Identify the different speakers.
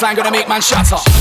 Speaker 1: bassline gonna make man shatter.